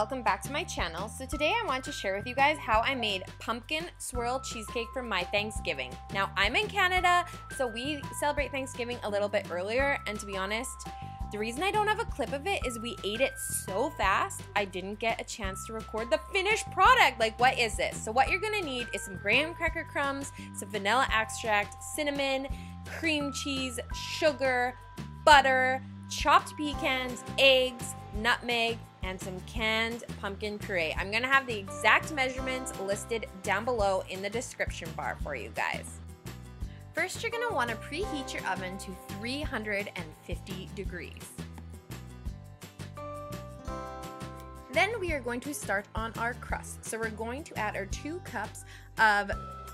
back to my channel. So today I want to share with you guys how I made pumpkin swirl cheesecake for my Thanksgiving. Now I'm in Canada, so we celebrate Thanksgiving a little bit earlier, and to be honest, the reason I don't have a clip of it is we ate it so fast, I didn't get a chance to record the finished product. Like, what is this? So, what you're gonna need is some graham cracker crumbs, some vanilla extract, cinnamon, cream cheese, sugar, butter, chopped pecans, eggs, nutmeg, and some canned pumpkin puree. I'm gonna have the exact measurements listed down below in the description bar for you guys. First, you're gonna wanna preheat your oven to 350 degrees. Then we are going to start on our crust. So we're going to add our two cups of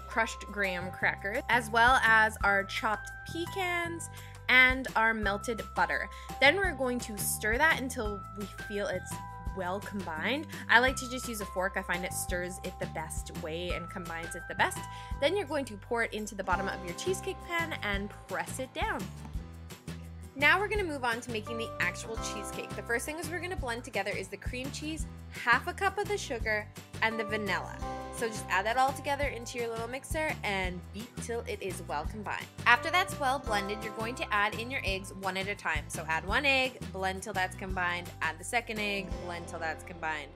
crushed graham crackers, as well as our chopped pecans and our melted butter. Then we're going to stir that until we feel it's well combined. I like to just use a fork. I find it stirs it the best way and combines it the best. Then you're going to pour it into the bottom of your cheesecake pan and press it down. Now we're gonna move on to making the actual cheesecake. The first thing is we're gonna blend together is the cream cheese, half a cup of the sugar, and the vanilla. So just add that all together into your little mixer and beat till it is well combined. After that's well blended, you're going to add in your eggs one at a time. So add one egg, blend till that's combined, add the second egg, blend till that's combined,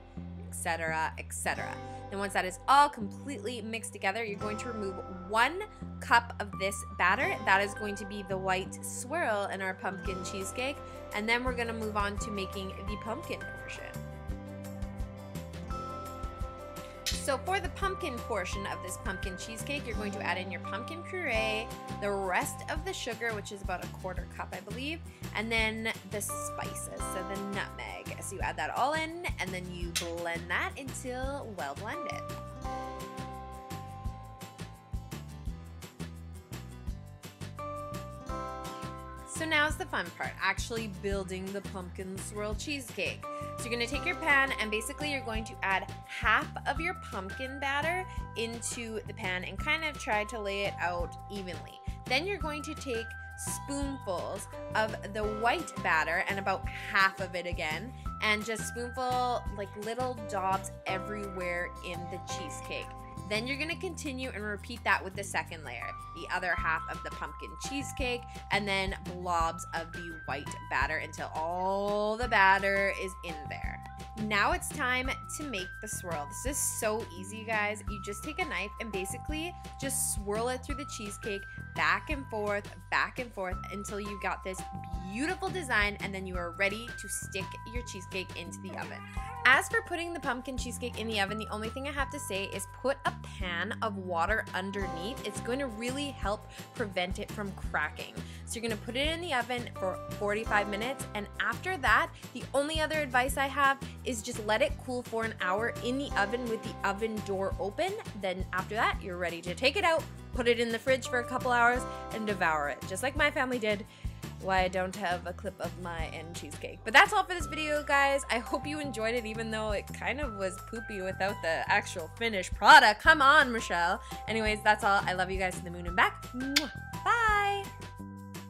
etc., etc. Then once that is all completely mixed together, you're going to remove one cup of this batter. That is going to be the white swirl in our pumpkin cheesecake. And then we're gonna move on to making the pumpkin portion. So for the pumpkin portion of this pumpkin cheesecake, you're going to add in your pumpkin puree, the rest of the sugar, which is about a quarter cup, I believe, and then the spices, so the nutmeg. So you add that all in, and then you blend that until well blended. So now's the fun part, actually building the pumpkin swirl cheesecake. So you're gonna take your pan and basically you're going to add half of your pumpkin batter into the pan and kind of try to lay it out evenly. Then you're going to take spoonfuls of the white batter and about half of it again and just spoonful like little dots everywhere in the cheesecake. Then you're gonna continue and repeat that with the second layer, the other half of the pumpkin cheesecake, and then blobs of the white batter until all the batter is in there. Now it's time to make the swirl. This is so easy, guys. You just take a knife and basically just swirl it through the cheesecake back and forth, back and forth until you got this beautiful design and then you are ready to stick your cheesecake into the oven. As for putting the pumpkin cheesecake in the oven, the only thing I have to say is put a pan of water underneath. It's going to really help prevent it from cracking. So you're going to put it in the oven for 45 minutes and after that, the only other advice I have is just let it cool for an hour in the oven with the oven door open. Then after that, you're ready to take it out, put it in the fridge for a couple hours and devour it, just like my family did why I don't have a clip of my end cheesecake. But that's all for this video, guys. I hope you enjoyed it, even though it kind of was poopy without the actual finished product. Come on, Michelle. Anyways, that's all. I love you guys to the moon and back. Bye!